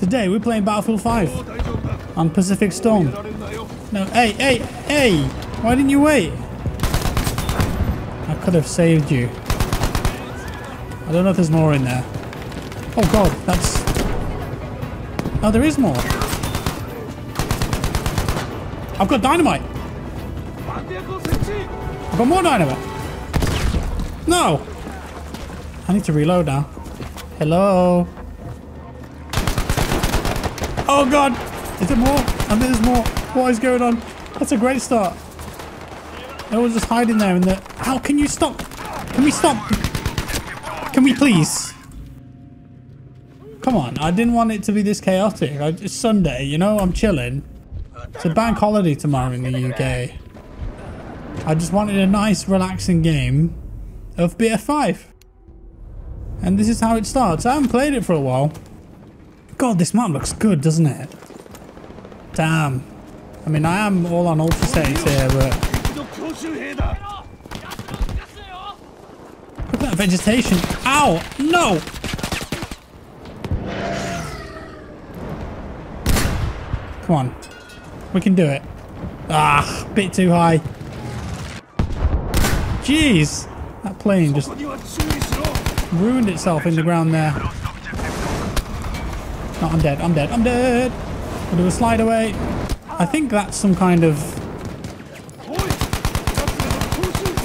Today we're playing Battlefield 5 on Pacific Storm. No, hey, hey, hey! Why didn't you wait? I could have saved you. I don't know if there's more in there. Oh god, that's... Oh, there is more. I've got dynamite. I've got more dynamite. No! I need to reload now. Hello? Oh god! Is there more? And there's more. What is going on? That's a great start. No one's just hiding there in the... How can you stop? Can we stop? Can we please? Come on, I didn't want it to be this chaotic. I, it's Sunday, you know, I'm chilling. It's a bank holiday tomorrow in the UK. I just wanted a nice, relaxing game of BF5. And this is how it starts. I haven't played it for a while. God, this map looks good, doesn't it? Damn. I mean, I am all on ultra settings here, but... Look at that vegetation. Ow! No! Come on. We can do it. Ah, bit too high. Jeez! That plane just ruined itself in the ground there. No, I'm dead. I'm dead. I'm dead. I'll do a slide away. I think that's some kind of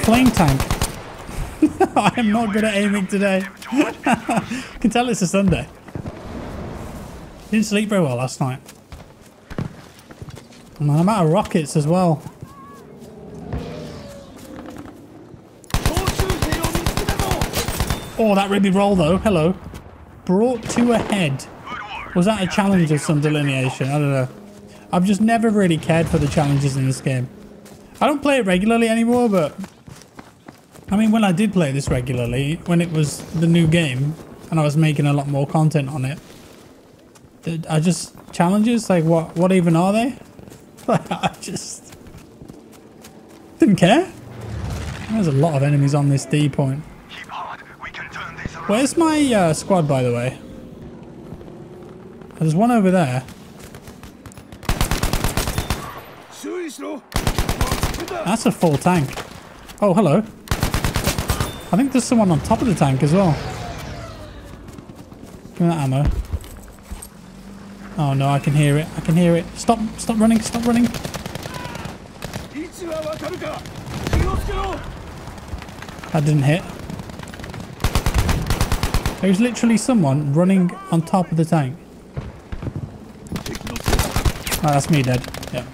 flame tank. I am not good at aiming today. can tell it's a Sunday. Didn't sleep very well last night. And I'm out of rockets as well. Oh, that really roll though. Hello. Brought to a head. Was that a challenge of some delineation? I don't know. I've just never really cared for the challenges in this game. I don't play it regularly anymore, but... I mean, when I did play this regularly, when it was the new game, and I was making a lot more content on it, I just... Challenges? Like, what, what even are they? I just... Didn't care. There's a lot of enemies on this D point. Where's my uh, squad, by the way? There's one over there. That's a full tank. Oh, hello. I think there's someone on top of the tank as well. Give me that ammo. Oh no, I can hear it. I can hear it. Stop, stop running, stop running. That didn't hit. There's literally someone running on top of the tank. Oh, that's me dead. Yeah.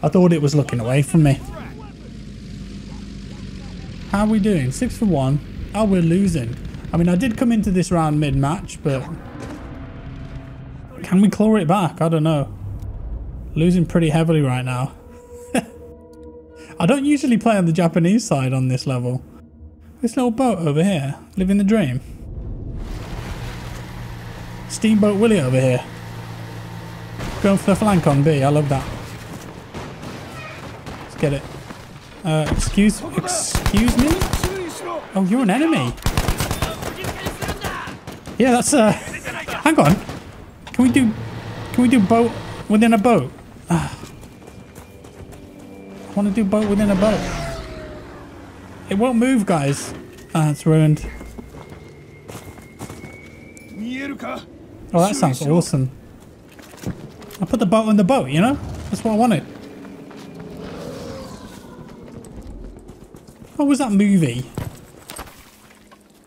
I thought it was looking away from me. How are we doing? Six for one. Oh, we're losing. I mean, I did come into this round mid-match, but... Can we claw it back? I don't know. Losing pretty heavily right now. I don't usually play on the Japanese side on this level. This little boat over here, living the dream. Steamboat Willie over here. Going for the flank on B, I love that. Let's get it. Uh, excuse, excuse me? Oh, you're an enemy. Yeah, that's, uh, hang on. Can we do, can we do boat within a boat? Uh, I want to do boat within a boat. It won't move, guys. Ah, it's ruined. Oh, that sounds awesome. I put the boat in the boat, you know? That's what I wanted. What was that movie?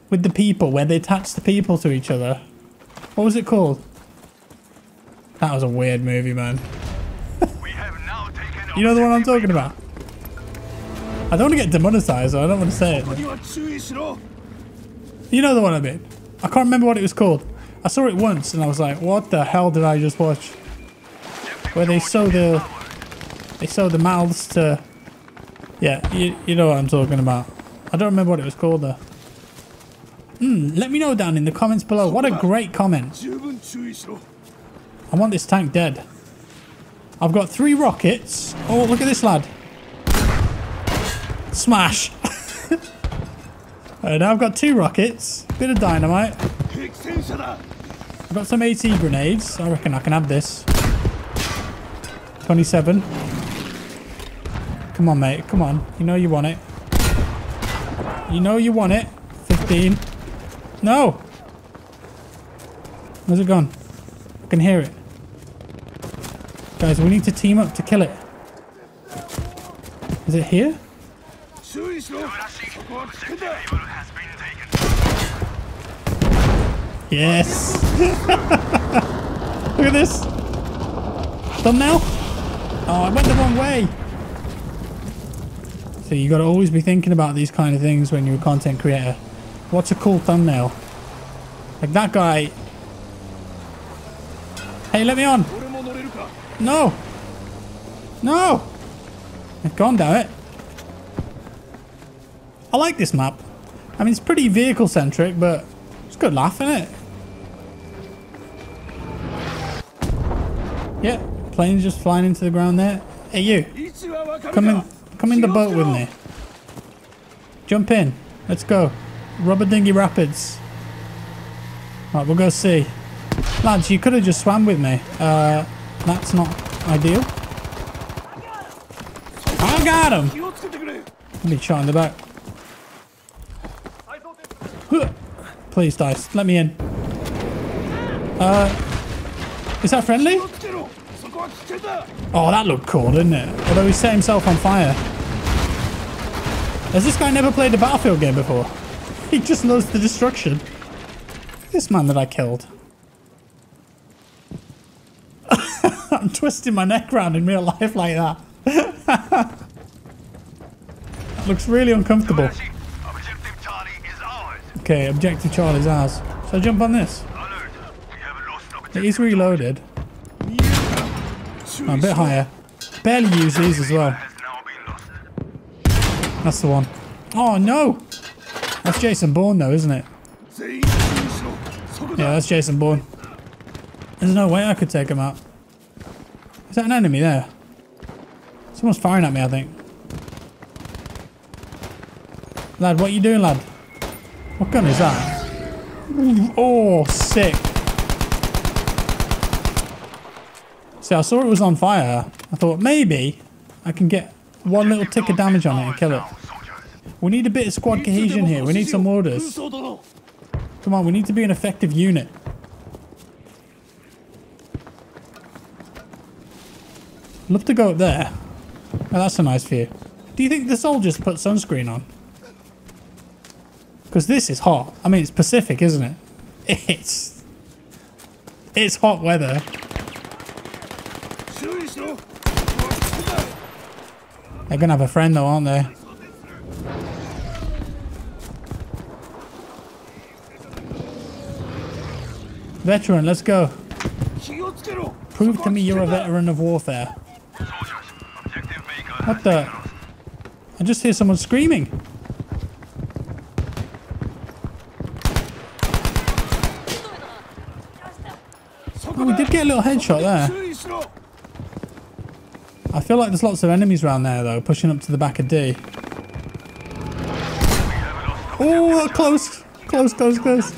With the people, where they attach the people to each other. What was it called? That was a weird movie, man. you know the one I'm talking about? I don't want to get demonetized, so I don't want to say it. You know the one I mean. I can't remember what it was called. I saw it once and I was like, what the hell did I just watch? Where they sew the... They sew the mouths to... Yeah, you, you know what I'm talking about. I don't remember what it was called though. Hmm, let me know down in the comments below. What a great comment. I want this tank dead. I've got three rockets. Oh, look at this lad. Smash. and now I've got two rockets. Bit of dynamite. I've got some AT grenades. I reckon I can have this. 27. Come on, mate. Come on. You know you want it. You know you want it. 15. No! Where's it gone? I can hear it. Guys, we need to team up to kill it. Is it here? Yes! Look at this! Thumbnail? Oh, I went the wrong way. So you got to always be thinking about these kind of things when you're a content creator. What's a cool thumbnail? Like that guy. Hey, let me on. No. No. I've gone down it. I like this map. I mean, it's pretty vehicle centric, but it's good laugh, isn't it? Yeah, planes just flying into the ground there? Hey, you. Come in, come in the boat with me. Jump in. Let's go. Rubber Dinghy Rapids. Right, we'll go see. Lads, you could have just swam with me. Uh, that's not ideal. I got him! Let me shot in the back. Please, Dice, let me in. Uh, is that friendly? Oh, that looked cool, didn't it? Although he set himself on fire. Has this guy never played a Battlefield game before? He just loves the destruction. This man that I killed. I'm twisting my neck around in real life like that. that looks really uncomfortable. Okay, objective Charlie's ours. So jump on this. It is reloaded. I'm a bit higher. Barely use these as well. That's the one. Oh no! That's Jason Bourne though, isn't it? Yeah, that's Jason Bourne. There's no way I could take him out. Is that an enemy there? Someone's firing at me, I think. Lad, what are you doing, lad? What gun is that? Oh, sick. See, I saw it was on fire. I thought maybe I can get one little tick of damage on it and kill it. We need a bit of squad cohesion here. We need some orders. Come on, we need to be an effective unit. Love to go up there. Oh, that's a nice view. Do you think the soldiers put sunscreen on? Because this is hot. I mean, it's Pacific, isn't it? It's... It's hot weather. They're gonna have a friend though, aren't they? Veteran, let's go. Prove to me you're a veteran of warfare. What the? I just hear someone screaming. Oh, we did get a little headshot there feel like there's lots of enemies around there, though, pushing up to the back of D. Oh, close! Close, close, close.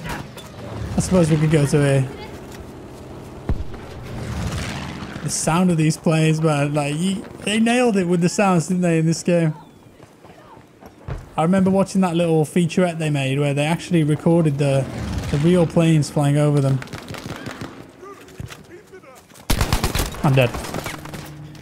I suppose we could go to here. The sound of these planes, man. Like, you, they nailed it with the sounds, didn't they, in this game? I remember watching that little featurette they made where they actually recorded the, the real planes flying over them. I'm dead.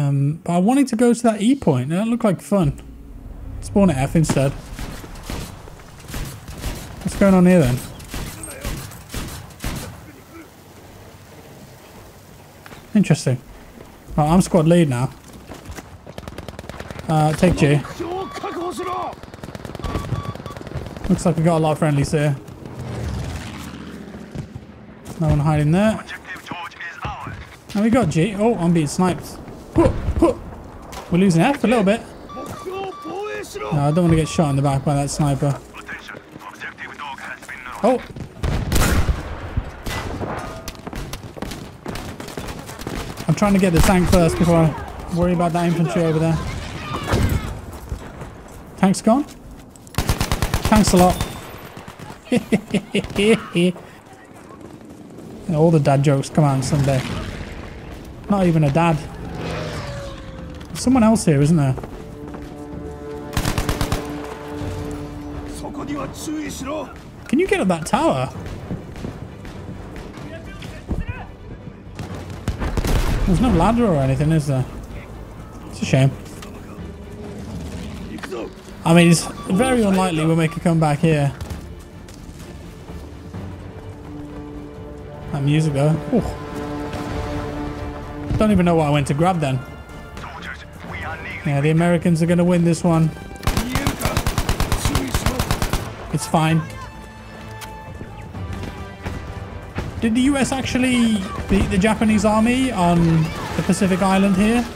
Um, but I wanted to go to that E point. That looked like fun. Spawn at F instead. What's going on here then? Interesting. I'm squad lead now. Uh, take G. Looks like we got a lot of friendlies here. No one hiding there. And we got G. Oh, I'm being sniped. We're losing F a little bit. No, I don't want to get shot in the back by that sniper. Oh! I'm trying to get the tank first before I worry about that infantry over there. Tank's gone. Thanks a lot. All the dad jokes come on someday. Not even a dad someone else here, isn't there? Can you get at that tower? There's no ladder or anything, is there? It's a shame. I mean, it's very unlikely we'll make a comeback here. That music though. Ooh. Don't even know what I went to grab then. Yeah, the Americans are going to win this one. It's fine. Did the US actually beat the Japanese army on the Pacific Island here?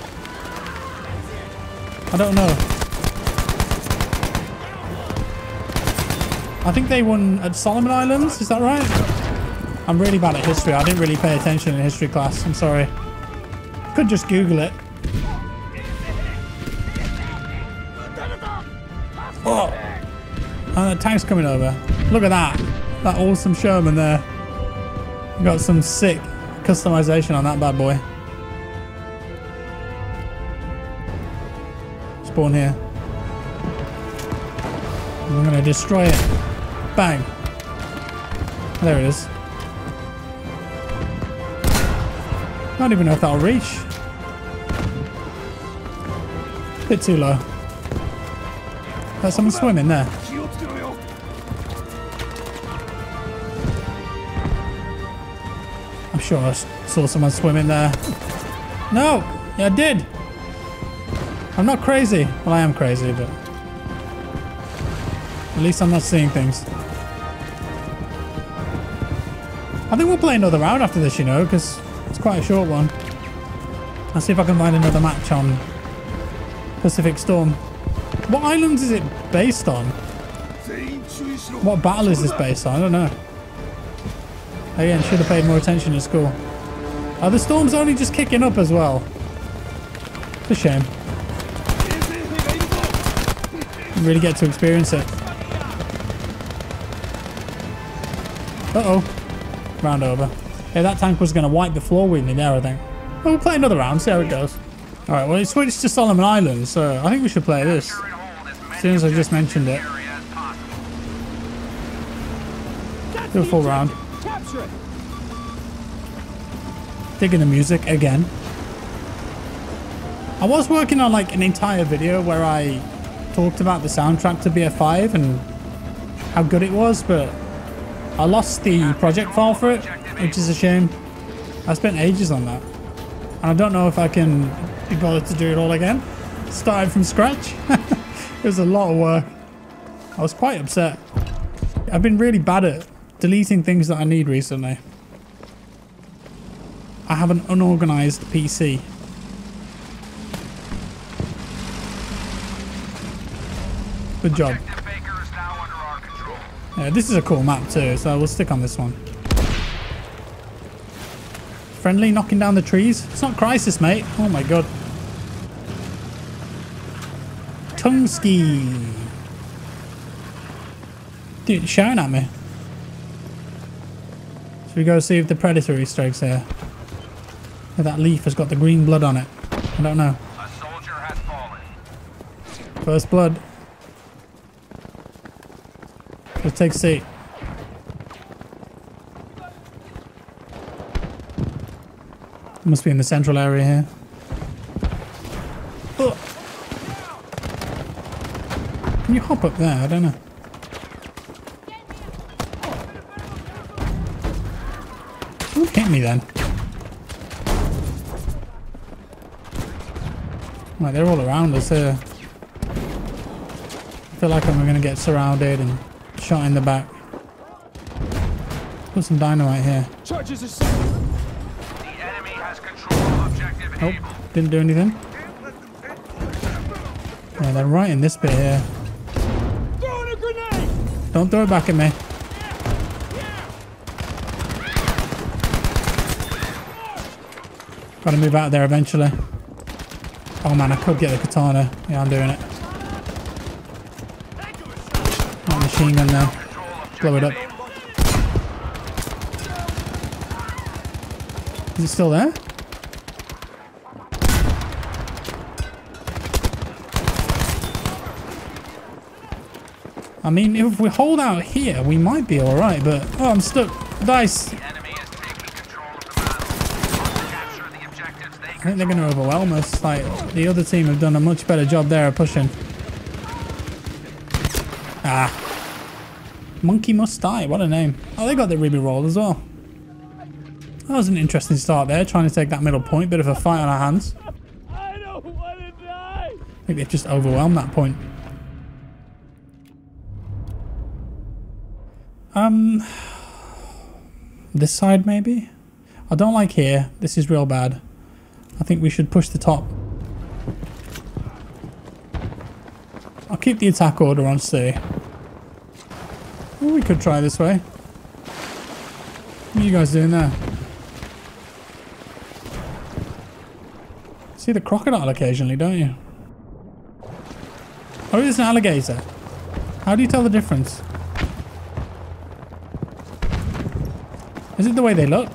I don't know. I think they won at Solomon Islands, is that right? I'm really bad at history. I didn't really pay attention in history class. I'm sorry. Could just Google it. Uh, the tank's coming over. Look at that. That awesome Sherman there. Got some sick customization on that bad boy. Spawn here. I'm gonna destroy it. Bang. There it is. I don't even know if that'll reach. Bit too low. There's someone swimming there. sure I saw someone swim in there. No! Yeah, I did! I'm not crazy. Well, I am crazy, but... At least I'm not seeing things. I think we'll play another round after this, you know, because it's quite a short one. I'll see if I can find another match on Pacific Storm. What islands is it based on? What battle is this based on? I don't know. Oh, Again, should have paid more attention to school. Oh, the storm's only just kicking up as well. It's a shame. Really get to experience it. Uh-oh. Round over. Yeah, that tank was going to wipe the floor with me there, I think. Well, we'll play another round, see how it goes. All right, well, it switched to Solomon Islands, so I think we should play this. As soon as I just mentioned it. Do a full round. Digging the music again. I was working on like an entire video where I talked about the soundtrack to BF5 and how good it was, but I lost the project file for it, which is a shame. I spent ages on that. And I don't know if I can be bothered to do it all again. Starting from scratch. it was a lot of work. I was quite upset. I've been really bad at deleting things that I need recently. I have an unorganized PC. Good job. Objective Baker is now under our control. Yeah, this is a cool map too, so we'll stick on this one. Friendly knocking down the trees? It's not Crysis, mate. Oh my god. Tungsky. Dude, shouting at me. Should we go see if the Predator strikes here? If that leaf has got the green blood on it. I don't know. A soldier has fallen. First blood. Let's take a seat. Must be in the central area here. Ugh. Can you hop up there? I don't know. Don't hit me then. Right, they're all around us here. I feel like I'm going to get surrounded and shot in the back. Put some dynamite here. Charges are set The enemy has control Nope, oh, didn't do anything. Yeah, they're right in this bit here. Throwing a grenade! Don't throw it back at me. Gotta move out of there eventually. Oh man, I could get the katana. Yeah, I'm doing it. Not machine gun now. Blow it up. Is it still there? I mean, if we hold out here, we might be alright, but... Oh, I'm stuck. Dice. Enemy is taking control of the battle. Capture the objectives they I think they're going to overwhelm us. Like, the other team have done a much better job there of pushing. Ah. Monkey Must Die. What a name. Oh, they got the Ruby roll as well. That was an interesting start there, trying to take that middle point. Bit of a fight on our hands. I don't want to die! I think they've just overwhelmed that point. Um, this side maybe? I don't like here. This is real bad. I think we should push the top. I'll keep the attack order on C. Oh, we could try this way. What are you guys doing there? See the crocodile occasionally, don't you? Oh, it's an alligator. How do you tell the difference? Is it the way they look?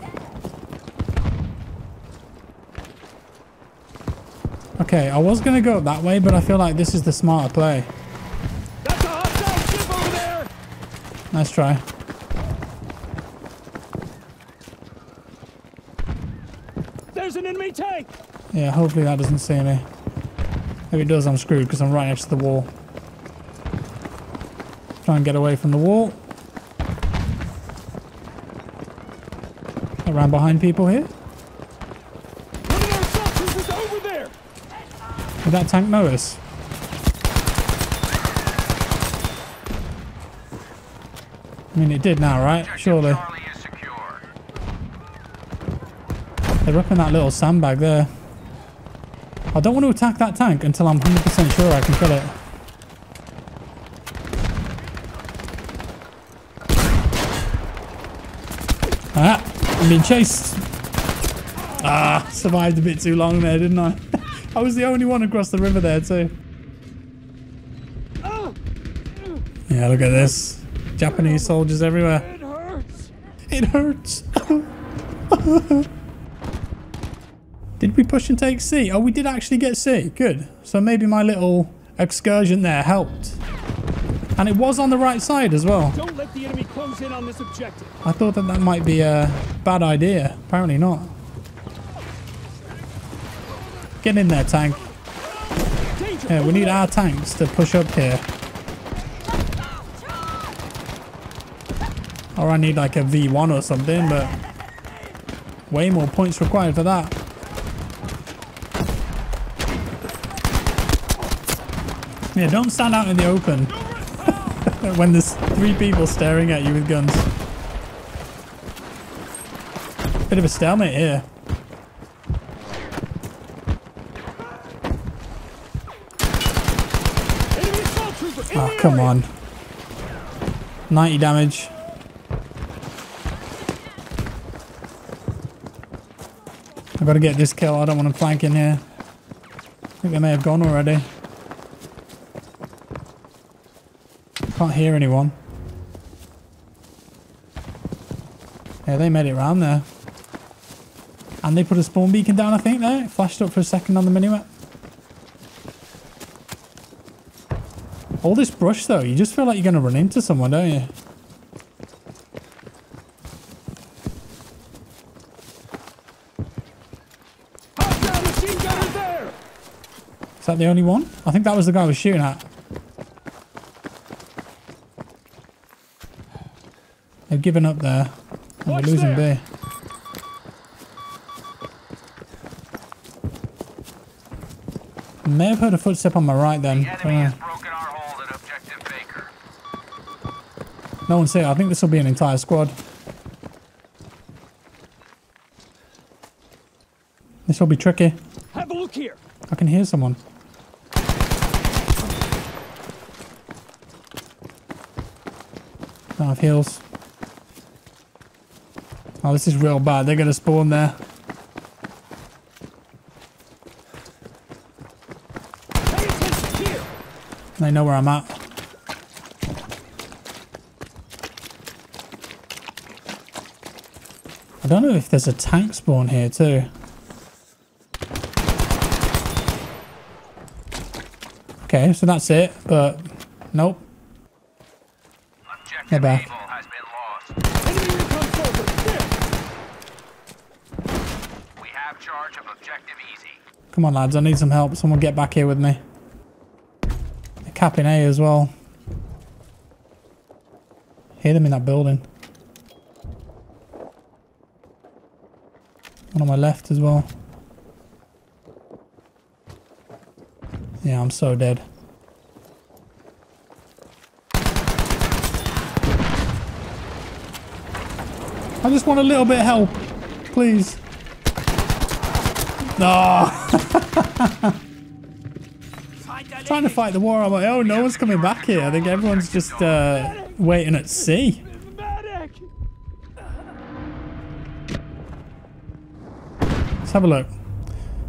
Okay, I was going to go that way, but I feel like this is the smarter play. That's a hostile ship over there! Nice try. There's an enemy tank! Yeah, hopefully that doesn't see me. If it does, I'm screwed because I'm right next to the wall. Try and get away from the wall. Around behind people here. One of our assault troopers over there! Did that tank know us? I mean, it did now, right? Surely. Charlie is secure. They're up in that little sandbag there. I don't want to attack that tank until I'm 100% sure I can kill it. Ah, I'm being chased. Ah, survived a bit too long there, didn't I? I was the only one across the river there too. Yeah, look at this. Japanese soldiers everywhere. It hurts! It hurts. did we push and take C? Oh, we did actually get C. Good. So maybe my little excursion there helped. And it was on the right side as well. Don't let the enemy close in on this objective. I thought that that might be a bad idea. Apparently not. Get in there, tank. Yeah, we need our tanks to push up here. Or I need like a V1 or something, but way more points required for that. Yeah, don't stand out in the open when there's three people staring at you with guns. Bit of a stalemate here. Enemy assault trooper in Oh, the come on. 90 damage. I've got to get this kill. I don't want to flank in here. I think they may have gone already. Can't hear anyone. Yeah, they made it round there. And they put a spawn beacon down, I think, there. It flashed up for a second on the minimap. All this brush, though, you just feel like you're going to run into someone, don't you? Hostile machine gunner there! Is that the only one? I think that was the guy I was shooting at. They've given up there. And we're losing there. B. May have heard a footstep on my right then. The Don't enemy know. has broken our hold at Objective Baker. No one's here. I think this will be an entire squad. This will be tricky. Have a look here. I can hear someone. Don't have heals. Oh, this is real bad. They're going to spawn there. Pay attention here! They know where I'm at. Don't know if there's a tank spawn here too. Okay, so that's it, but nope. Objective They're back. Able has been lost. Enemy recon soldier! There! We have charge of objective easy. Come on lads, I need some help. Someone get back here with me. They're capping A as well. Hear them in that building. One on my left as well. Yeah, I'm so dead. I just want a little bit of help. Please. No. Trying to fight the war on my own. No one's coming back here. I think everyone's just uh, waiting at sea. Have a look.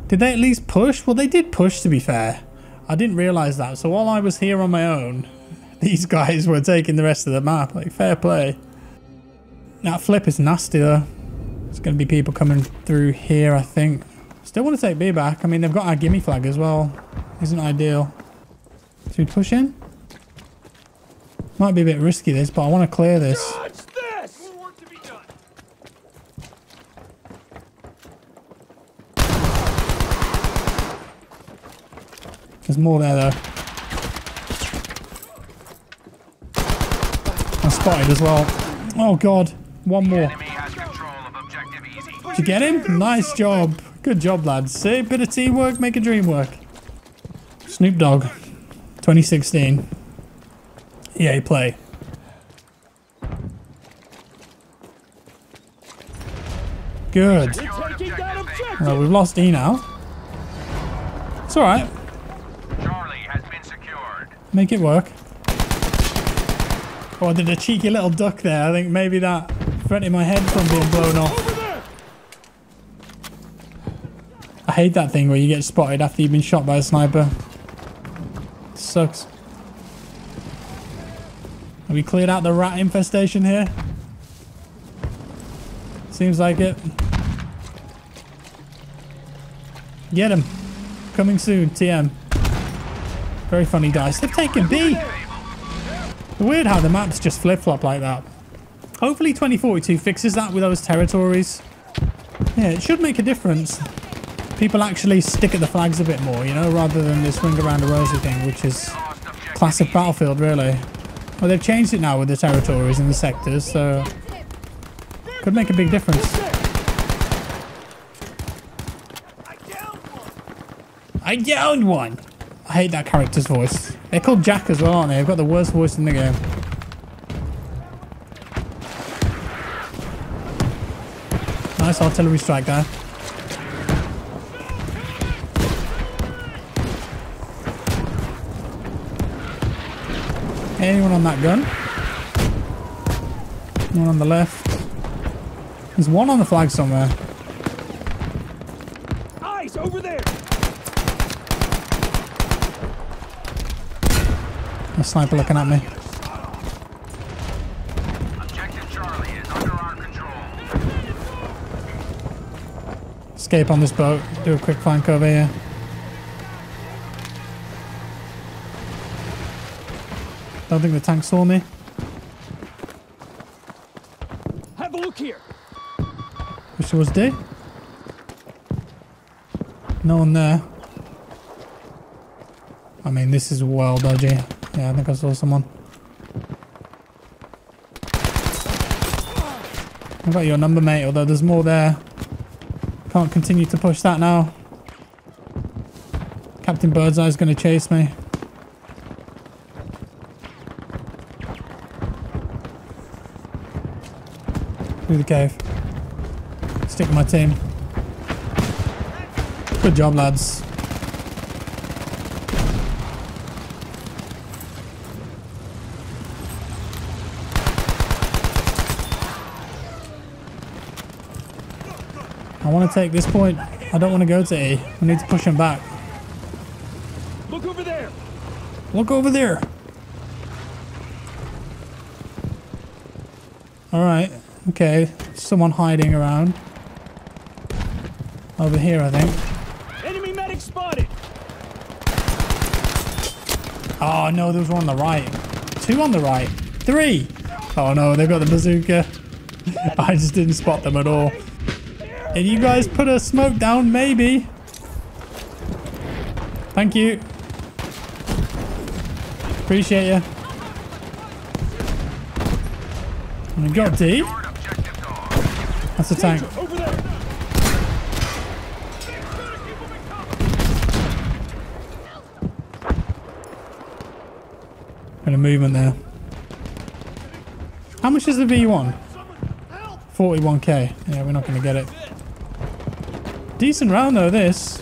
Did they at least push? Well, they did push, to be fair. I didn't realise that. So while I was here on my own, these guys were taking the rest of the map. Like, fair play. That flip is nasty, though. There's going to be people coming through here, I think. Still want to take B back. I mean, they've got our gimme flag as well. Isn't ideal. Should we push in? Might be a bit risky, this, but I want to clear this! More work to be done. There's more there, though. I'm spotted as well. Oh, God. One more. Enemy has control of objective easy. Did you get him? Nice job. Good job, lads. See, bit of teamwork, make a dream work. Snoop Dogg, 2016. EA Play. Good. We're taking that objective! Well, we've lost E now. It's alright. Charlie has been secured. Make it work. Oh, I did a cheeky little duck there. I think maybe that prevented my head from being blown off. I hate that thing where you get spotted after you've been shot by a sniper. sucks. Have we cleared out the rat infestation here? Seems like it. Get him. Coming soon, TM. Very funny dice. They've taken B. Weird how the maps just flip-flop like that. Hopefully 2042 fixes that with those territories. Yeah, it should make a difference. People actually stick at the flags a bit more, you know, rather than this ring around the rosy thing, which is classic. Battlefield, really. Well, they've changed it now with the territories and the sectors, so could make a big difference. I downed one. I hate that character's voice. They're called Jack as well, aren't they? They've got the worst voice in the game. Nice artillery strike there. Anyone on that gun? One on the left. There's one on the flag somewhere. Eyes over there! A sniper looking at me. Objective Charlie is under our control. Escape on this boat. Do a quick flank over here. Don't think the tank saw me. Have a look here! Wish there was day. No one there. I mean, this is well dodgy. Yeah, I think I saw someone. I got your number, mate, although there's more there. Can't continue to push that now. Captain Birdseye's going to chase me. Through the cave. Stick with my team. Good job, lads. I want to take this point. I don't want to go to E. We need to push him back. Look over there. Look over there. All right. Okay. Someone hiding around. Over here, I think. Enemy medic spotted. Oh, no, there was one on the right. Two on the right. Three. Oh, no, they've got the bazooka. I just didn't spot them at all. Can you guys put a smoke down? Maybe. Thank you. Appreciate you. And we got D. That's a tank. Bit of movement there. How much is the V1? 41k. Yeah, we're not going to get it. Decent round though, this.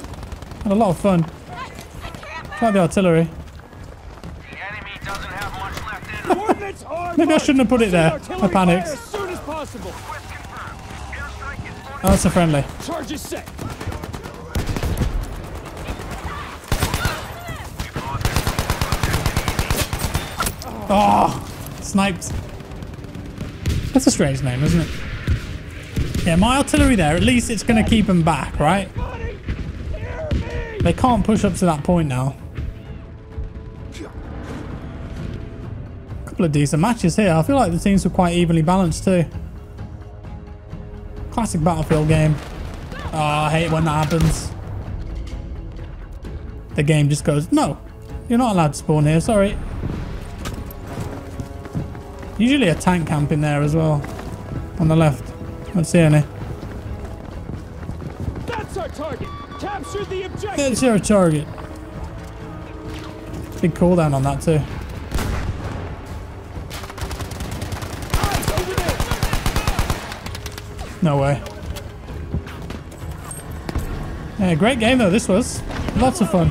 Had a lot of fun. Try the artillery. The Maybe I shouldn't have put it there. I panicked. As as Oh, that's a friendly. Charge is set. Oh, sniped. That's a strange name, isn't it? Yeah, my artillery there, at least it's going to keep them back, right? They can't push up to that point now. A Couple of decent matches here. I feel like the teams were quite evenly balanced too. Classic Battlefield game. Oh, I hate when that happens. The game just goes, no, you're not allowed to spawn here, sorry. Usually a tank camp in there as well. On the left. Don't see any. That's our target. Capture the objective. There's your target. Big cooldown on that too. Eyes over there. No way. Yeah, great game though, this was. Lots of fun.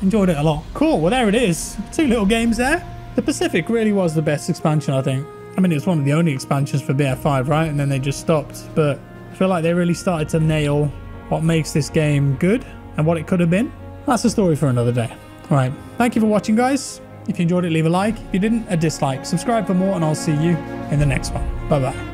Enjoyed it a lot. Cool, well there it is. Two little games there. The Pacific really was the best expansion, I think. I mean, it was one of the only expansions for BF5, right? And then they just stopped. But I feel like they really started to nail what makes this game good and what it could have been. That's a story for another day. All right, thank you for watching, guys. If you enjoyed it, leave a like. If you didn't, a dislike. Subscribe for more, and I'll see you in the next one. Bye-bye.